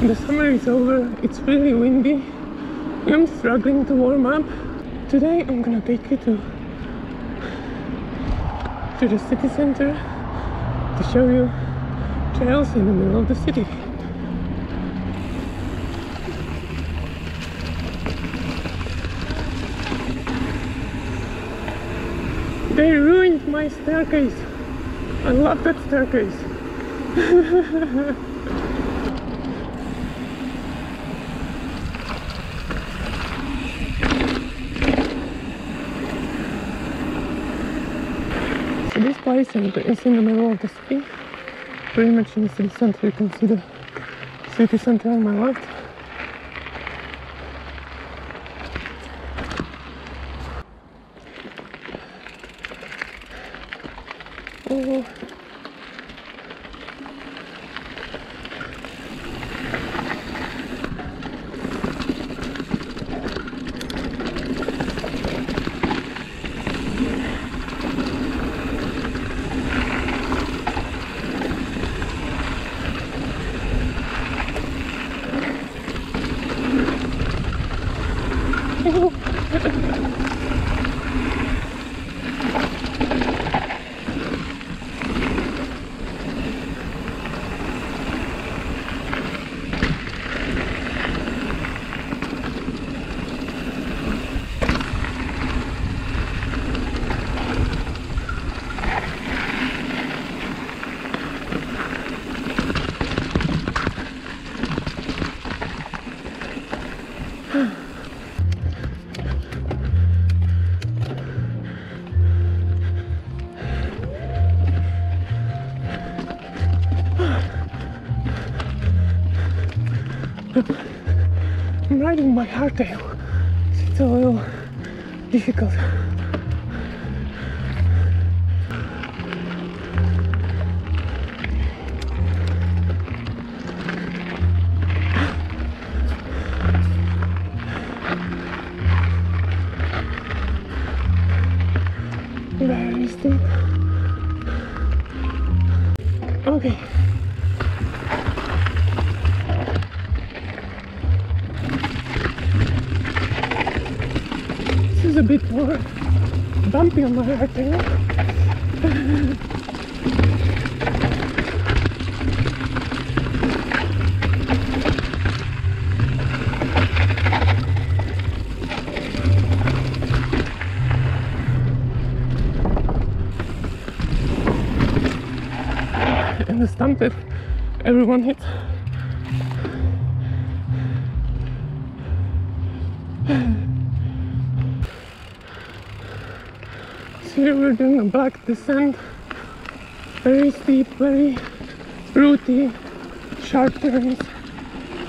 The summer is over, it's really windy. I'm struggling to warm up. Today I'm gonna take you to to the city center to show you trails in the middle of the city. They ruined my staircase. I love that staircase. Place is in the middle of the city. Pretty much in the city center. You can see the city center on my left. Oh. I'm riding my hardtail. It's a little difficult. Very steep. Okay. Bit more bumpy on my hardtail. and the stump that everyone hits. So here we're doing a back descent, very steep, very rooty, sharp turns.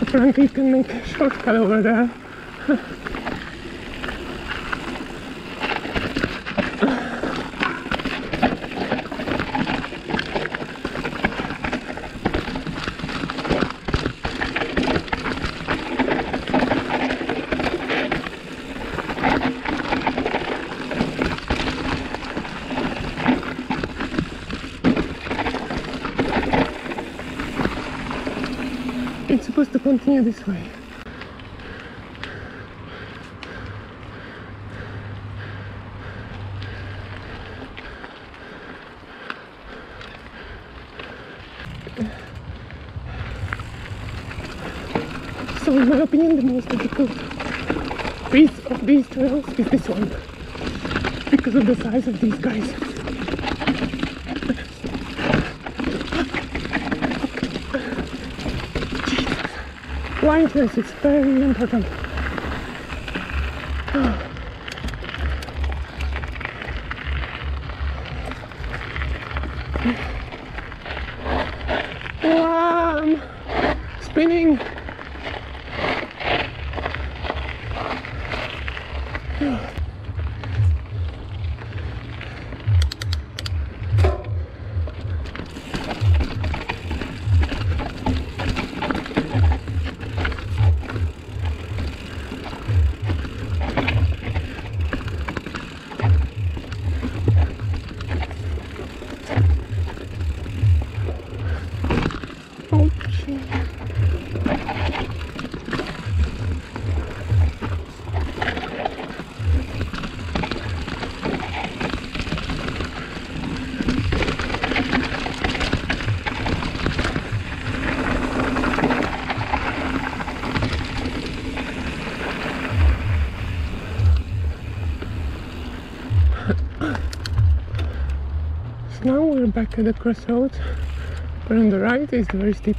Apparently you can make a shortcut over there. It's supposed to continue this way. So in my opinion the most difficult piece of these trails is this one. Because of the size of these guys. Line is very important. Spinning. Back at the crossroads. But on the right is the very steep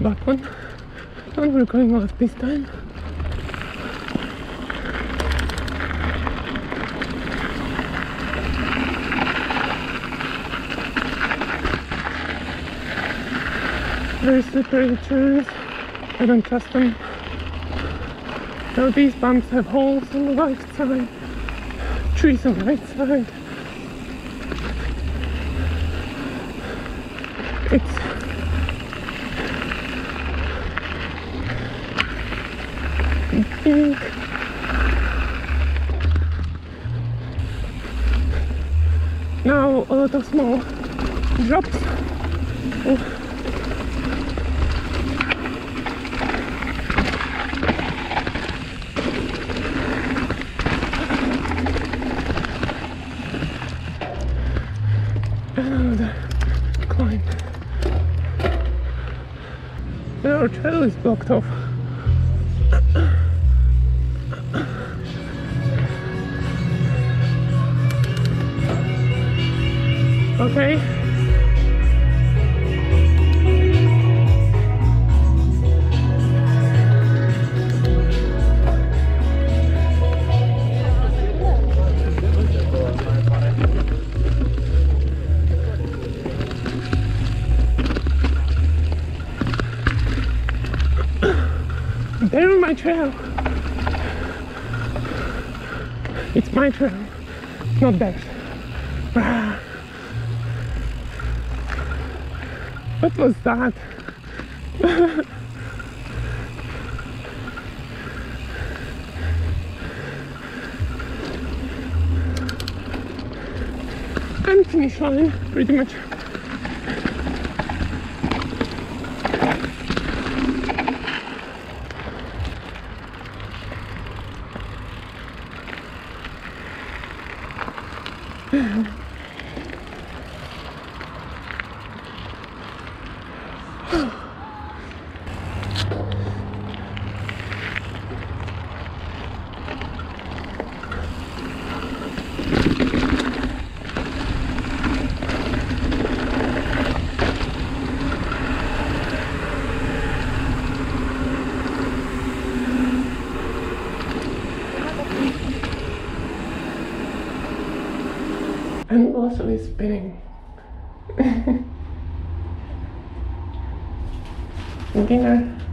back one. And we're going left this time. Very slippery turns. I don't trust them. Now these bumps have holes on the right side, trees on the right side. It's big. Now a lot of small drops. Oh. Another climb. And our trail is blocked off. Okay. Trail. It's my trail, not theirs. What was that? and finish line, pretty much. Mm-hmm. Also is spinning. Dinner.